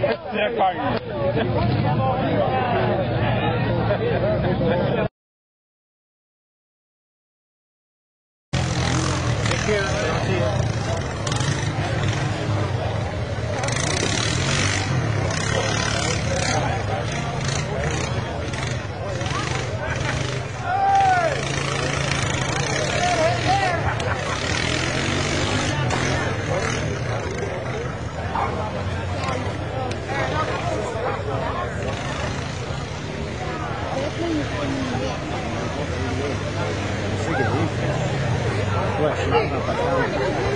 Dạ, Sehr 对，那。